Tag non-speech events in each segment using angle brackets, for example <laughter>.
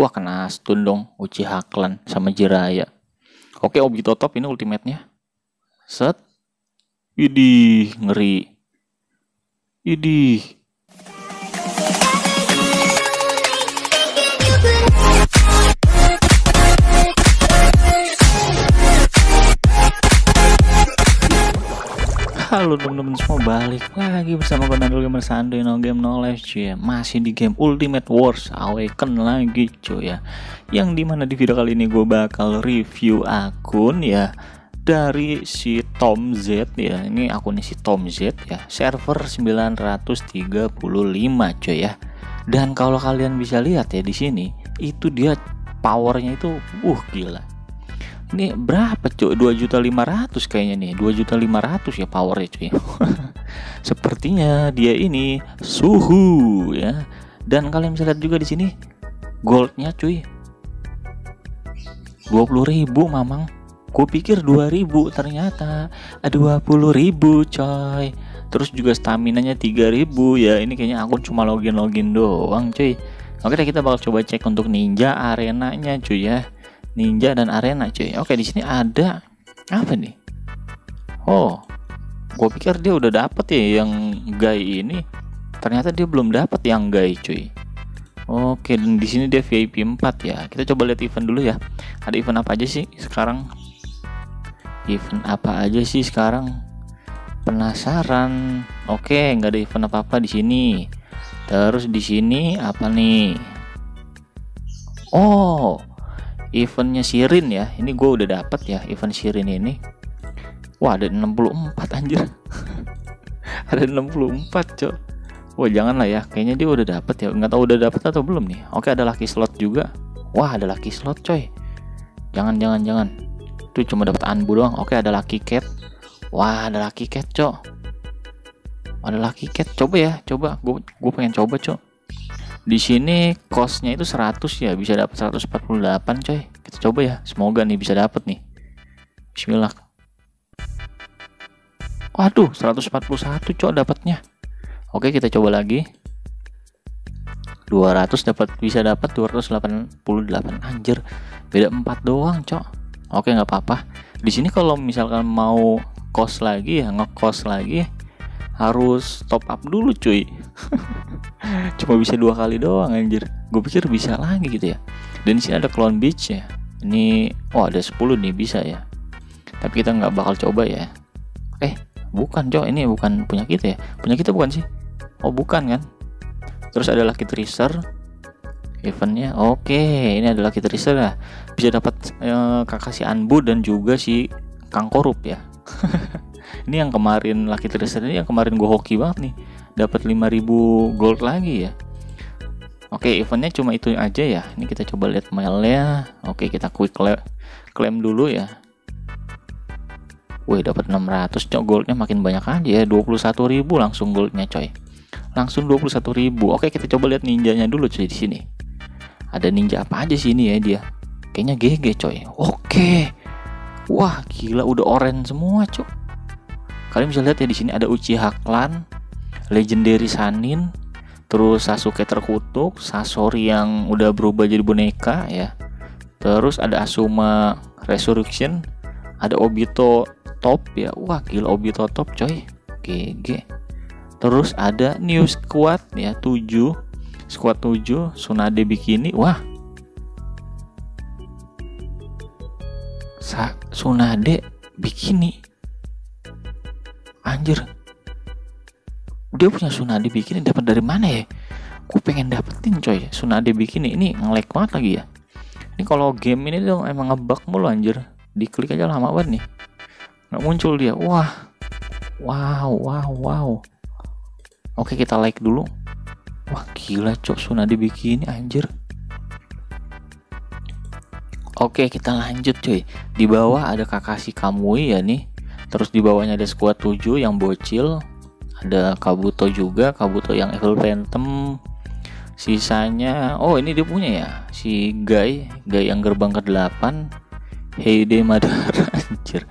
Wah kena stun dong Uchiha Clan sama Jiraya. Oke Obito top ini ultimate-nya. Set. Idih, ngeri. Idih. Halo teman-teman semua balik lagi bersama gue Nandul Gamer Sandu No Game No Life cuy ya. Masih di game Ultimate Wars Awaken lagi cuy ya. Yang di mana di video kali ini gue bakal review akun ya Dari si Tom Z ya. Ini akunnya si Tom Z ya. Server 935 cuy ya. Dan kalau kalian bisa lihat ya di sini Itu dia powernya itu uh gila ini berapa cuy? 2 juta 500 kayaknya nih. 2 juta 500 ya powernya cuy. <laughs> Sepertinya dia ini suhu ya. Dan kalian bisa lihat juga di sini goldnya cuy. 20 ribu mamang. Gue pikir 2000 ternyata 20 ribu coy. Terus juga stamina nya 3000 ya. Ini kayaknya akun cuma login login doang cuy. Oke kita bakal coba cek untuk ninja arenanya cuy ya ninja dan arena cuy. Oke di sini ada apa nih? Oh gue pikir dia udah dapet ya yang guy ini. Ternyata dia belum dapet yang guy cuy. Oke dan di sini dia VIP 4 ya. Kita coba lihat event dulu ya. Ada event apa aja sih sekarang? Event apa aja sih sekarang? Penasaran. Oke nggak ada event apa apa di sini. Terus di sini apa nih? Oh eventnya Sirin ya. Ini gue udah dapet ya event Sirin ini. Wah ada 64 anjir. <laughs> Ada 64 cok. Wah jangan lah ya kayaknya dia udah dapet ya. Nggak tahu udah dapet atau belum nih. Oke ada lucky slot juga. Wah ada lucky slot coy. Jangan jangan jangan. Itu cuma dapat anbu doang. Oke ada lucky cat. Wah ada lucky cat cok. Ada lucky cat. Coba ya coba. Gue gue pengen coba cok di sini costnya itu 100 ya bisa dapat 148 coy. Kita coba ya semoga nih bisa dapat nih. Bismillah. Waduh 141 coy dapatnya. Oke kita coba lagi. 200 dapat bisa dapat 288 anjir. Beda 4 doang cok oke nggak apa-apa. Di sini kalau misalkan mau cost lagi ya ngekos lagi harus top up dulu cuy <laughs> cuma bisa dua kali doang anjir. Gue pikir bisa lagi gitu ya. Dan di sini ada clone beach ya. Ini oh ada 10 nih bisa ya. Tapi kita nggak bakal coba ya. Eh bukan cok ini bukan punya kita ya. Punya kita bukan sih? Oh bukan kan? Terus ada lucky tracer eventnya. Oke ini adalah kita tracer ya bisa dapat eh, kakak si Anbu dan juga si Kang Korup ya. <laughs> Ini yang kemarin lucky tracer ini yang kemarin gue hoki banget nih dapat 5000 gold lagi ya. Oke eventnya cuma itu aja ya. Ini kita coba lihat mailnya. Oke kita quick claim dulu ya. Wih dapat 600 cok goldnya makin banyak aja ya. 21.000 langsung goldnya coy. Langsung 21.000 Oke kita coba lihat ninjanya dulu coy di sini. Ada ninja apa aja sih ini ya dia? Kayaknya GG coy. Oke. Wah gila udah orange semua cok. Kalian bisa lihat ya di sini ada Uchiha Clan Legendary Sanin, terus Sasuke terkutuk, Sasori yang udah berubah jadi boneka ya. Terus ada Asuma Resurrection, ada Obito top ya. Wah, gila Obito top coy. GG. Terus ada New Squad ya 7 Squad 7 Sunade Bikini. Wah. Sa Sunade Bikini. Anjir, dia punya Sunade bikin dapat dari mana ya? Gue pengen dapetin coy. Sunade bikin ini ngelek banget lagi ya. Ini kalau game ini tuh emang ngebug mulu anjir. Diklik aja lama banget nih. Nggak muncul dia. Wah. Wow wow wow. Oke kita like dulu. Wah gila cok Sunade bikin anjir. Oke kita lanjut cuy Di bawah ada Kakashi Kamui ya nih. Terus di bawahnya ada squad 7 yang bocil ada Kabuto juga Kabuto yang Evil Phantom. Sisanya oh ini dia punya ya? Si Guy Guy yang gerbang ke-8 Heide Madara <laughs> anjir.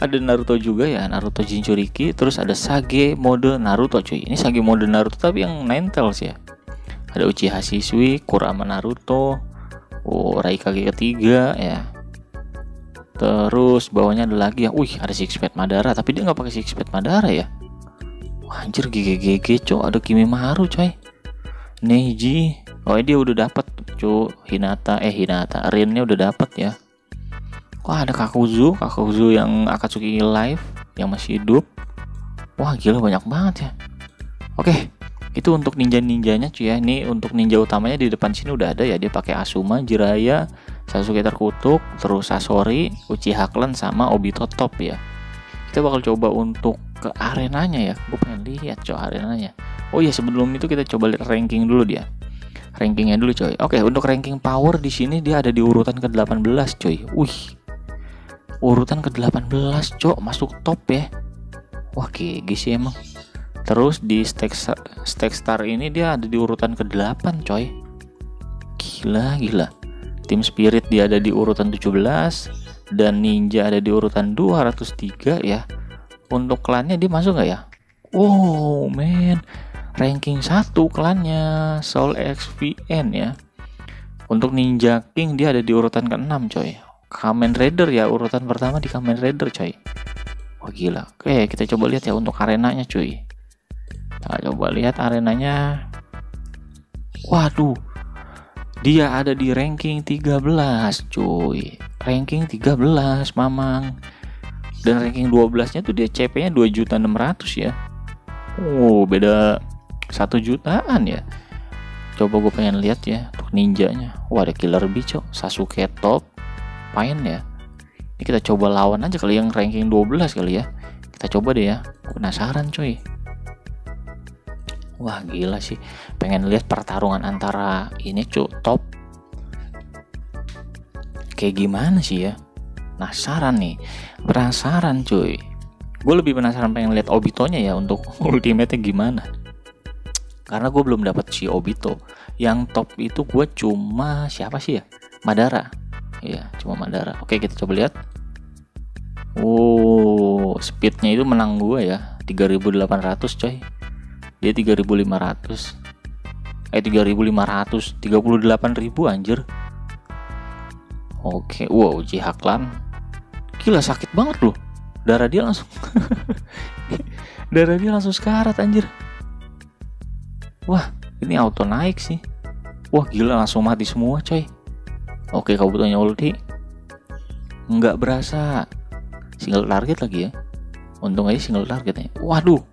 Ada Naruto juga ya Naruto Jinchuriki. Terus ada Sage mode Naruto cuy. Ini Sage mode Naruto tapi yang Ninetales ya. Ada Uchiha Shisui Kurama Naruto. Oh Raikage ketiga ya. Terus bawahnya ada lagi ya. Wih ada six pad Madara tapi dia nggak pakai six pad Madara ya anjir GGGG cok. Ada Kimi Maru coy. Neji. Oh dia udah dapat cok. Hinata eh Hinata. Rinnya udah dapat ya. Wah ada Kakuzu Kakuzu yang Akatsuki Live yang masih hidup. Wah gila banyak banget ya. Oke itu untuk ninja-ninjanya cuy ya. Ini untuk ninja utamanya di depan sini udah ada ya. Dia pakai Asuma Jiraya Sasuke terkutuk terus Sasori Uchiha Clan sama Obito top ya. Kita bakal coba untuk ke arenanya ya. Gue pengen lihat coy arenanya. Oh iya sebelum itu kita coba lihat ranking dulu dia. Rankingnya dulu coy. Oke untuk ranking power di sini dia ada di urutan ke 18 coy. Wih. Urutan ke 18 cok masuk top ya. Wah GG sih emang. Terus di stack, stack star ini dia ada di urutan ke-8 coy. Gila, gila. Tim Spirit dia ada di urutan 17 dan Ninja ada di urutan 203 ya. Untuk klannya dia masuk nggak ya? Oh, man. Ranking 1 klannya Soul XVN ya. Untuk Ninja King dia ada di urutan ke-6 coy. Kamen Rider ya urutan pertama di Kamen Rider coy. Wah gila. Oke, kita coba lihat ya untuk arenanya cuy. Nah, coba lihat arenanya. Waduh. Dia ada di ranking 13, cuy. Ranking 13, Mamang. Dan ranking 12-nya tuh dia CP-nya 2.600 ya. Oh, beda 1 jutaan ya. Coba gue pengen lihat ya untuk ninjanya. Wah, ada Killer Bee, cok. Sasuke top. Pain ya. Ini kita coba lawan aja kali yang ranking 12 kali ya. Kita coba deh ya. Penasaran, cuy wah gila sih pengen lihat pertarungan antara ini cu top kayak gimana sih ya penasaran nih. Penasaran cuy. Gue lebih penasaran pengen lihat Obito-nya ya untuk <laughs> ultimate-nya gimana. Karena gue belum dapat si Obito. Yang top itu gue cuma siapa sih ya? Madara. Ya cuma Madara. Oke kita coba lihat. Oh, speednya itu menang gue ya. 3800 coy. Dia 3500 eh 3500 38000 anjir. Oke wow Uji Haklan gila sakit banget loh. Darah dia langsung <laughs> darah dia langsung sekarat anjir. Wah ini auto naik sih. Wah gila langsung mati semua coy. Oke kau butuhnya ulti. Nggak berasa. Single target lagi ya. Untung aja single targetnya waduh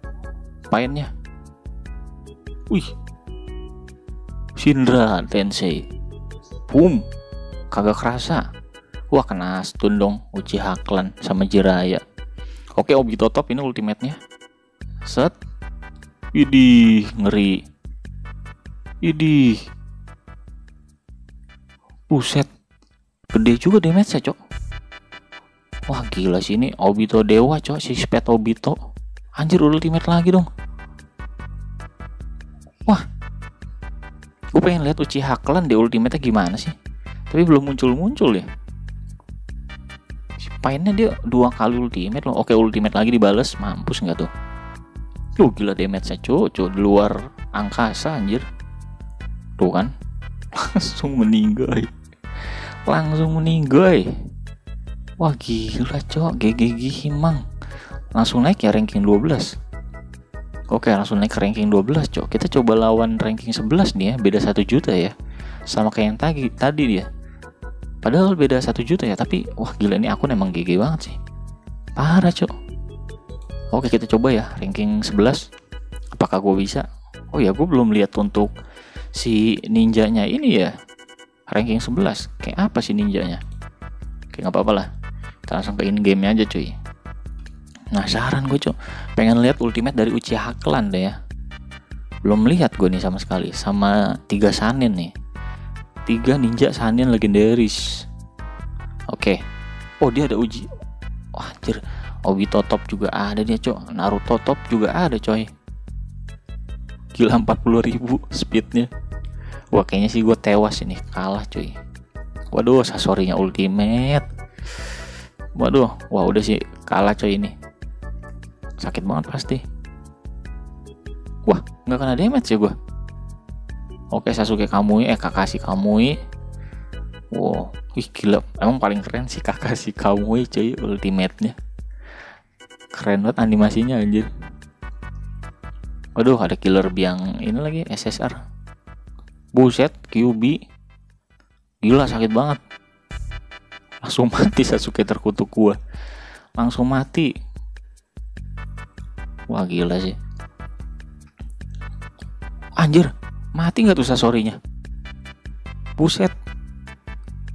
painnya Wih. Shinra Tensei. Boom. Kagak kerasa. Wah kena stun dong Uchiha Clan sama Jiraya. Oke Obito top ini ultimate-nya. Set. Idih, ngeri. Idih. Buset. Gede juga damage-nya, Cok. Wah gila sih ini Obito Dewa, Cok. Si Spet Obito. Anjir ultimate lagi dong. wah gue pengen lihat Uchiha Clan di ultimate gimana sih tapi belum muncul-muncul ya painnya dia dua kali ultimate loh. Oke ultimate lagi dibales mampus nggak tuh? Tuh gila damage nya cuy di luar angkasa anjir. Tuh kan. <laughs> Langsung meninggal langsung meninggal wah gila cok. GGG himang. Langsung naik ya ranking 12 Oke langsung naik ke ranking 12 cok. Kita coba lawan ranking 11 nih ya. Beda 1 juta ya. Sama kayak yang tadi, tadi dia Padahal beda 1 juta ya Tapi wah gila ini akun emang GG banget sih. Parah cok. Oke kita coba ya ranking 11 Apakah gue bisa? Oh ya gue belum lihat untuk Si ninjanya ini ya Ranking 11 Kayak apa sih ninjanya? Kayak gak apa-apa lah Kita langsung ke in game aja cuy. Nah saran gue cok. Pengen lihat ultimate dari Uchiha Clan deh ya. Belum lihat gue nih sama sekali sama tiga sanin nih tiga ninja sanin legendaris. Oke. Okay. oh dia ada uji. Wah anjir. Obito top juga ada dia cok. Naruto top juga ada coy. Gila 40 ribu speednya. Wah kayaknya sih gue tewas ini. Kalah coy. Waduh sasorinya ultimate. Waduh. Wah udah sih kalah coy ini. Sakit banget pasti. Wah nggak kena damage ya gue oke Sasuke Kamui eh Kakashi Kamui. Wow wih gila. Emang paling keren sih kakak si Kamui cuy ultimate-nya. Keren banget animasinya anjir. Waduh ada killer biang ini lagi SSR Buset QB Gila sakit banget. Langsung mati Sasuke terkutuk gua. Langsung mati. Wah gila sih. Anjir Mati gak tuh Sasorinya? Buset.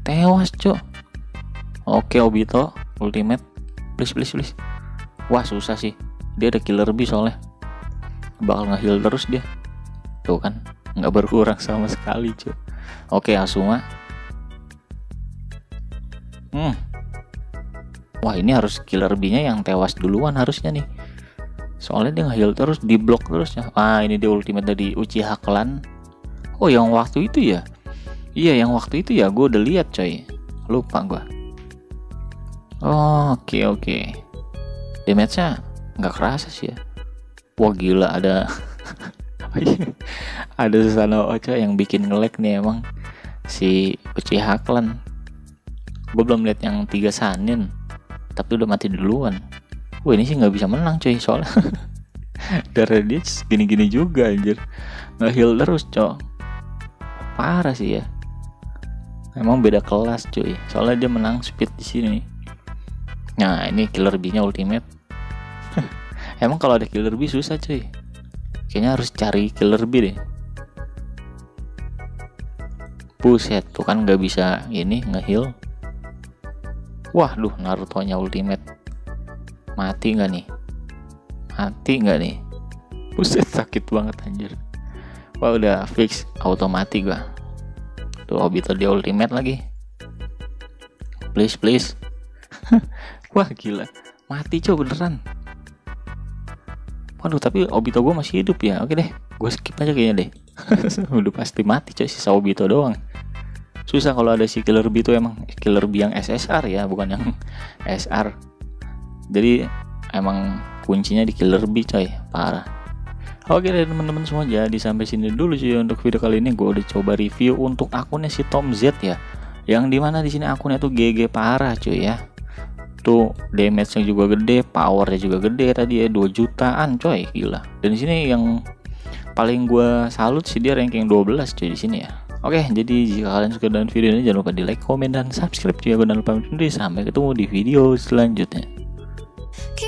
Tewas cok. Oke Obito. Ultimate. Please please please. Wah susah sih. Dia ada killer bee soalnya. Bakal ngeheal terus dia. Tuh kan nggak berkurang sama sekali cuy oke Asuma. Hmm. Wah ini harus killer B nya yang tewas duluan harusnya nih soalnya dia ngeheal terus di block terus ya. Ah ini dia ultimate dari Uchiha Clan. Oh yang waktu itu ya? Iya yang waktu itu ya. Gue udah lihat coy. Lupa gue oh, oke oke. Okay. damage nya nggak kerasa sih ya. Wah gila ada <laughs> ada Susano Ocha yang bikin ngelek nih emang si Uchiha Clan. Gue belum lihat yang tiga Sanin tapi udah mati duluan wah ini sih nggak bisa menang cuy soalnya <laughs> darah dia gini-gini juga anjir nggak heal terus cok parah sih ya emang beda kelas cuy soalnya dia menang speed di sini nah ini killer B nya ultimate <laughs> Emang kalau ada killer bee susah cuy. Kayaknya harus cari killer bee deh. Buset, tuh kan nggak bisa ini ngeheal. Wah, duh Naruto-nya ultimate. Mati nggak nih? Mati nggak nih? Buset, sakit banget anjir. Wah, udah fix otomatis gua. Tuh Obito dia ultimate lagi. Please, please. <laughs> Wah, gila. Mati coba beneran. Waduh tapi Obito gue masih hidup ya Oke deh gue skip aja kayaknya deh <laughs> Udah pasti mati coy sisa Obito doang Susah kalau ada si Killer B itu emang Killer B yang SSR ya bukan yang <laughs> SR Jadi emang kuncinya di Killer B coy. Parah. Oke deh teman-teman semua. Jadi sampai sini dulu sih untuk video kali ini. Gue udah coba review untuk akunnya si Tom Z ya. Yang di mana di sini akunnya tuh GG parah cuy ya. Itu damage-nya juga gede, powernya juga gede tadi ya. 2 jutaan coy, gila. Dan di sini yang paling gue salut sih dia ranking 12 coy di sini ya. Oke, jadi jika kalian suka dengan video ini jangan lupa di like, komen, dan subscribe juga. Jangan lupa sampai ketemu di video selanjutnya. Keep